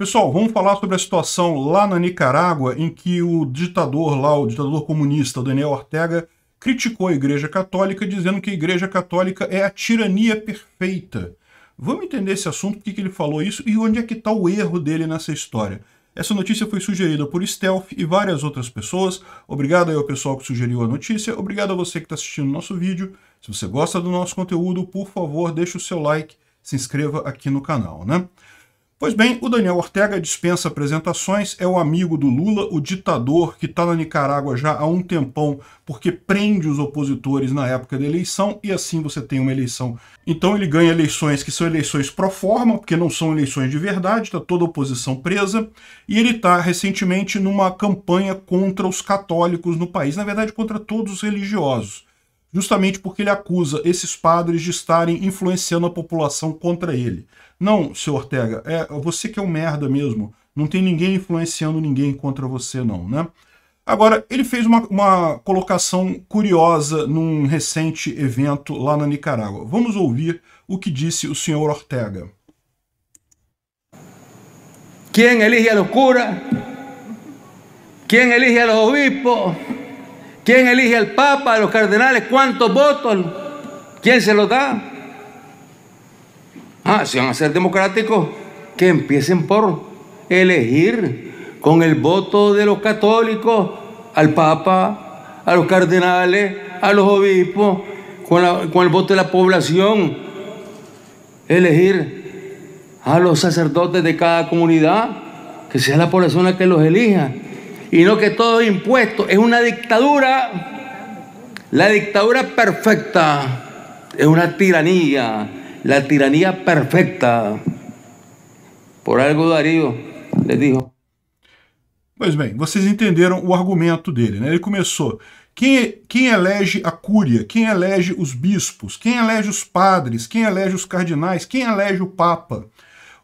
Pessoal, vamos falar sobre a situação lá na Nicarágua, em que o ditador lá, o ditador comunista, Daniel Ortega, criticou a Igreja Católica, dizendo que a Igreja Católica é a tirania perfeita. Vamos entender esse assunto, por que ele falou isso e onde é que está o erro dele nessa história. Essa notícia foi sugerida por Stealth e várias outras pessoas. Obrigado aí ao pessoal que sugeriu a notícia. Obrigado a você que está assistindo o nosso vídeo. Se você gosta do nosso conteúdo, por favor, deixe o seu like, se inscreva aqui no canal, né? Pois bem, o Daniel Ortega dispensa apresentações, é o amigo do Lula, o ditador que está na Nicarágua já há um tempão, porque prende os opositores na época da eleição, e assim você tem uma eleição. Então ele ganha eleições que são eleições pro forma, porque não são eleições de verdade, está toda a oposição presa, e ele está recentemente numa campanha contra os católicos no país, na verdade contra todos os religiosos justamente porque ele acusa esses padres de estarem influenciando a população contra ele. Não, senhor Ortega, é você que é um merda mesmo. Não tem ninguém influenciando ninguém contra você, não, né? Agora, ele fez uma, uma colocação curiosa num recente evento lá na Nicarágua. Vamos ouvir o que disse o senhor Ortega. Quem elige a loucura? Quem elige a los obispos? ¿Quién elige al Papa, a los cardenales? ¿Cuántos votos? ¿Quién se los da? Ah, si van a ser democráticos, que empiecen por elegir con el voto de los católicos al Papa, a los cardenales, a los obispos, con, con el voto de la población, elegir a los sacerdotes de cada comunidad, que sea la población la que los elija. Y no que todo es impuesto. Es una dictadura, la dictadura perfecta, es una tiranía, la tiranía perfecta. Por algo Darío le dijo. Pois bem, vocês entenderam o argumento dele. Né? Ele começou. Quem, quem elege a cúria? Quem elege os bispos? Quem elege os padres? Quem elege os cardinais? Quem elege o papa?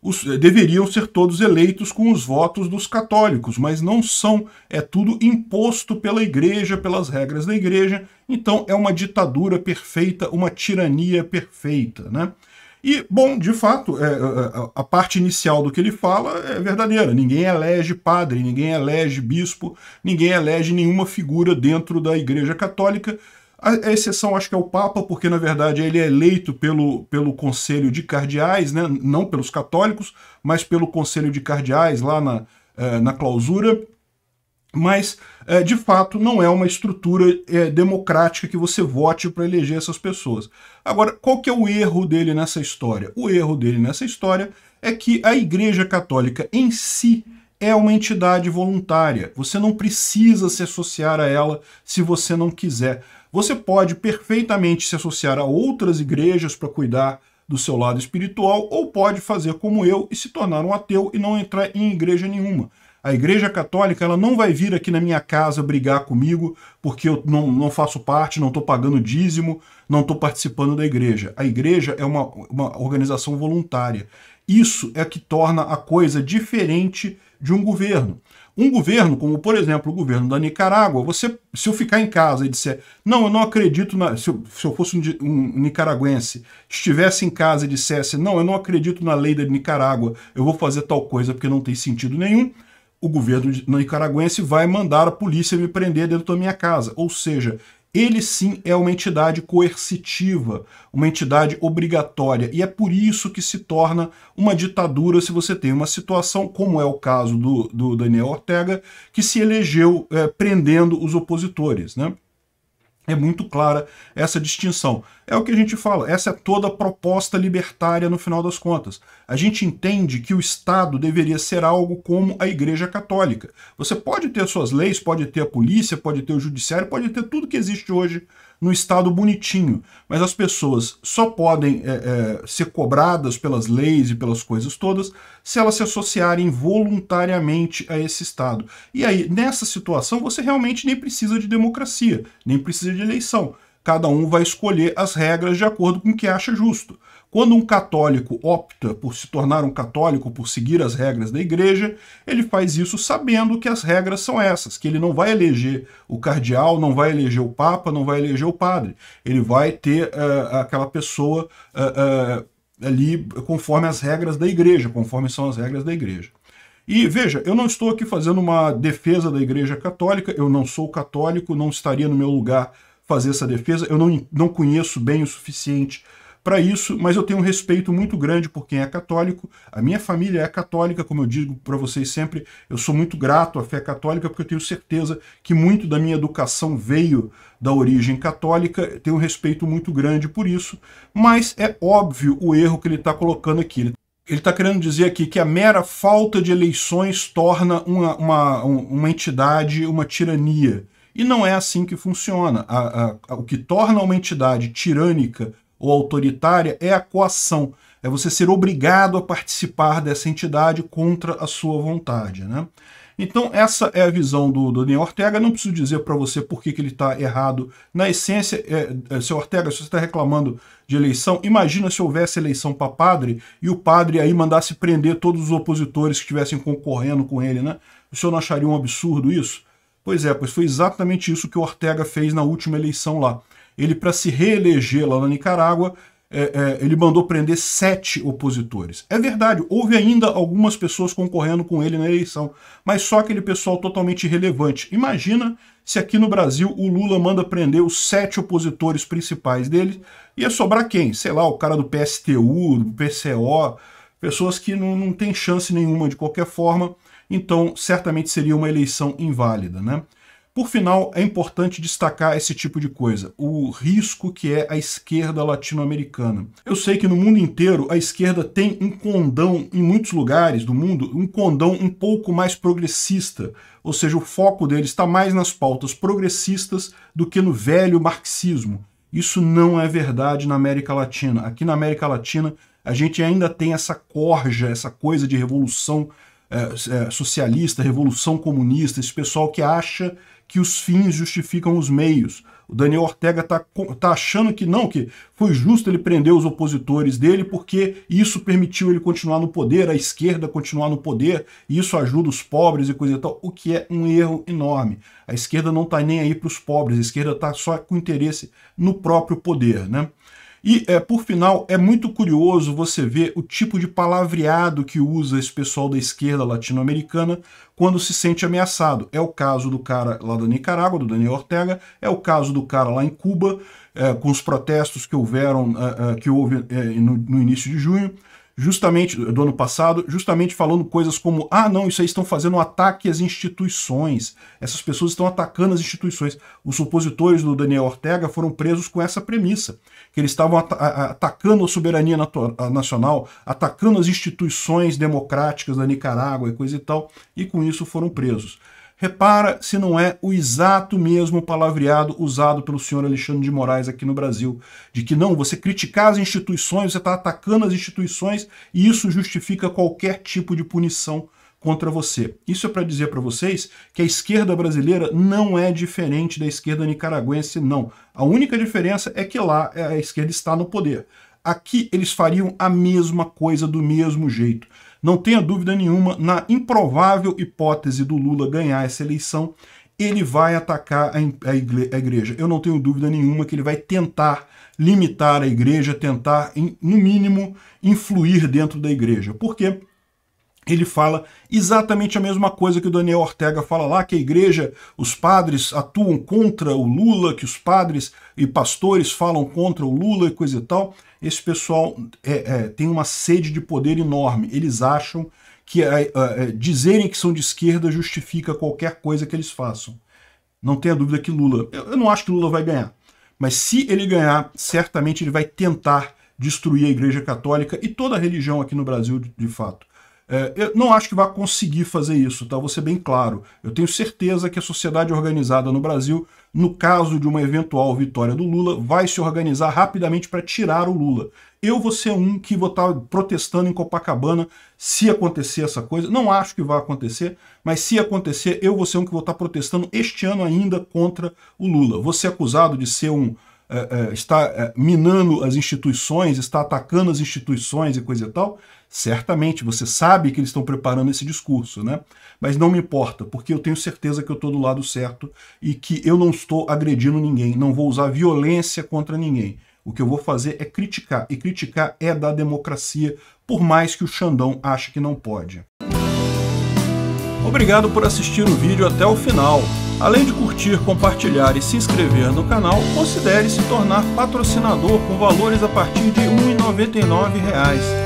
Os, deveriam ser todos eleitos com os votos dos católicos, mas não são. É tudo imposto pela igreja, pelas regras da igreja. Então é uma ditadura perfeita, uma tirania perfeita, né? E, bom, de fato, é, é a parte inicial do que ele fala é verdadeira. Ninguém elege padre, ninguém elege bispo, ninguém elege nenhuma figura dentro da Igreja Católica. A exceção acho que é o Papa, porque na verdade ele é eleito pelo, pelo Conselho de Cardeais, né? não pelos católicos, mas pelo Conselho de Cardeais lá na, eh, na clausura. Mas, eh, de fato, não é uma estrutura eh, democrática que você vote para eleger essas pessoas. Agora, qual que é o erro dele nessa história? O erro dele nessa história é que a Igreja Católica em si é uma entidade voluntária. Você não precisa se associar a ela se você não quiser. Você pode perfeitamente se associar a outras igrejas para cuidar do seu lado espiritual, ou pode fazer como eu e se tornar um ateu e não entrar em igreja nenhuma. A Igreja Católica ela não vai vir aqui na minha casa brigar comigo porque eu não, não faço parte, não estou pagando dízimo, não estou participando da igreja. A igreja é uma, uma organização voluntária. Isso é que torna a coisa diferente de um governo. Um governo, como por exemplo o governo da Nicarágua, você, se eu ficar em casa e disser, não, eu não acredito na. Se eu, se eu fosse um, um nicaragüense, estivesse em casa e dissesse, não, eu não acredito na lei da Nicarágua, eu vou fazer tal coisa porque não tem sentido nenhum, o governo nicaragüense vai mandar a polícia me prender dentro da minha casa. Ou seja, ele sim é uma entidade coercitiva, uma entidade obrigatória, e é por isso que se torna uma ditadura se você tem uma situação, como é o caso do, do Daniel Ortega, que se elegeu é, prendendo os opositores. Né? É muito clara essa distinção. É o que a gente fala, essa é toda a proposta libertária no final das contas. A gente entende que o Estado deveria ser algo como a Igreja Católica. Você pode ter suas leis, pode ter a polícia, pode ter o judiciário, pode ter tudo que existe hoje no Estado bonitinho, mas as pessoas só podem é, é, ser cobradas pelas leis e pelas coisas todas se elas se associarem voluntariamente a esse Estado. E aí, nessa situação, você realmente nem precisa de democracia, nem precisa de eleição. Cada um vai escolher as regras de acordo com o que acha justo. Quando um católico opta por se tornar um católico, por seguir as regras da igreja, ele faz isso sabendo que as regras são essas, que ele não vai eleger o cardeal, não vai eleger o papa, não vai eleger o padre. Ele vai ter uh, aquela pessoa uh, uh, ali conforme as regras da igreja, conforme são as regras da igreja. E veja, eu não estou aqui fazendo uma defesa da Igreja Católica, eu não sou católico, não estaria no meu lugar fazer essa defesa, eu não, não conheço bem o suficiente para isso, mas eu tenho um respeito muito grande por quem é católico. A minha família é católica, como eu digo para vocês sempre, eu sou muito grato à fé católica porque eu tenho certeza que muito da minha educação veio da origem católica, tenho um respeito muito grande por isso, mas é óbvio o erro que ele está colocando aqui. Ele está querendo dizer aqui que a mera falta de eleições torna uma, uma, uma entidade uma tirania. E não é assim que funciona. A, a, a, o que torna uma entidade tirânica ou autoritária é a coação, é você ser obrigado a participar dessa entidade contra a sua vontade. Né? Então, essa é a visão do, Daniel Ortega. Não preciso dizer para você por que, que ele está errado. Na essência, é, é, seu Ortega, se você está reclamando de eleição, imagina se houvesse eleição para padre e o padre aí mandasse prender todos os opositores que estivessem concorrendo com ele. Né? O senhor não acharia um absurdo isso? Pois é, pois foi exatamente isso que o Ortega fez na última eleição lá ele, para se reeleger lá na Nicarágua, é, é, ele mandou prender sete opositores. É verdade, houve ainda algumas pessoas concorrendo com ele na eleição, mas só aquele pessoal totalmente irrelevante. Imagina se aqui no Brasil o Lula manda prender os sete opositores principais dele, ia sobrar quem? Sei lá, o cara do PSTU, do PCO, pessoas que não, não têm chance nenhuma de qualquer forma, então certamente seria uma eleição inválida, né? Por final, é importante destacar esse tipo de coisa, o risco que é a esquerda latino-americana. Eu sei que no mundo inteiro a esquerda tem um condão, em muitos lugares do mundo, um condão um pouco mais progressista, ou seja, o foco dele está mais nas pautas progressistas do que no velho marxismo. Isso não é verdade na América Latina. Aqui na América Latina a gente ainda tem essa corja, essa coisa de revolução é, é, socialista, revolução comunista, esse pessoal que acha que os fins justificam os meios. O Daniel Ortega está tá achando que não, que foi justo ele prender os opositores dele porque isso permitiu ele continuar no poder, a esquerda continuar no poder, e isso ajuda os pobres e coisa e tal, o que é um erro enorme. A esquerda não está nem aí para os pobres, a esquerda está só com interesse no próprio poder. Né? E, é, por final, é muito curioso você ver o tipo de palavreado que usa esse pessoal da esquerda latino-americana quando se sente ameaçado. É o caso do cara lá da Nicarágua, do Daniel Ortega, é o caso do cara lá em Cuba, é, com os protestos que houveram, é, é que houve é, no, no início de junho, justamente do ano passado, justamente falando coisas como: ah, não, isso aí estão fazendo um ataque às instituições. Essas pessoas estão atacando as instituições. Os opositores do Daniel Ortega foram presos com essa premissa, que eles estavam at atacando a soberania nacional, atacando as instituições democráticas da Nicarágua e coisa e tal, e com isso foram presos. Repara se não é o exato mesmo palavreado usado pelo senhor Alexandre de Moraes aqui no Brasil, de que não, você criticar as instituições, você está atacando as instituições e isso justifica qualquer tipo de punição contra você. Isso é para dizer para vocês que a esquerda brasileira não é diferente da esquerda nicaragüense, não. A única diferença é que lá a esquerda está no poder. Aqui eles fariam a mesma coisa do mesmo jeito. Não tenha dúvida nenhuma, na improvável hipótese do Lula ganhar essa eleição, ele vai atacar a igreja. Eu não tenho dúvida nenhuma que ele vai tentar limitar a igreja, tentar, no mínimo, influir dentro da igreja. Por quê? Ele fala exatamente a mesma coisa que o Daniel Ortega fala lá, que a igreja, os padres atuam contra o Lula, que os padres e pastores falam contra o Lula e coisa e tal. Esse pessoal é, é, tem uma sede de poder enorme. Eles acham que é, é, dizerem que são de esquerda justifica qualquer coisa que eles façam. Não tenha dúvida que Lula. Eu não acho que Lula vai ganhar. Mas se ele ganhar, certamente ele vai tentar destruir a Igreja Católica e toda a religião aqui no Brasil, de fato. É, eu não acho que vai conseguir fazer isso, tá? Vou ser bem claro. Eu tenho certeza que a sociedade organizada no Brasil, no caso de uma eventual vitória do Lula, vai se organizar rapidamente para tirar o Lula. Eu vou ser um que vou estar tá protestando em Copacabana se acontecer essa coisa. Não acho que vai acontecer, mas se acontecer, eu vou ser um que vou estar tá protestando este ano ainda contra o Lula. Vou ser acusado de ser um é, é, está é, minando as instituições, está atacando as instituições e coisa e tal, certamente você sabe que eles estão preparando esse discurso, né? Mas não me importa, porque eu tenho certeza que eu estou do lado certo e que eu não estou agredindo ninguém, não vou usar violência contra ninguém. O que eu vou fazer é criticar, e criticar é da democracia, por mais que o Xandão ache que não pode. Obrigado por assistir o vídeo até o final. Além de curtir, compartilhar e se inscrever no canal, considere se tornar patrocinador com valores a partir de R$ 1,99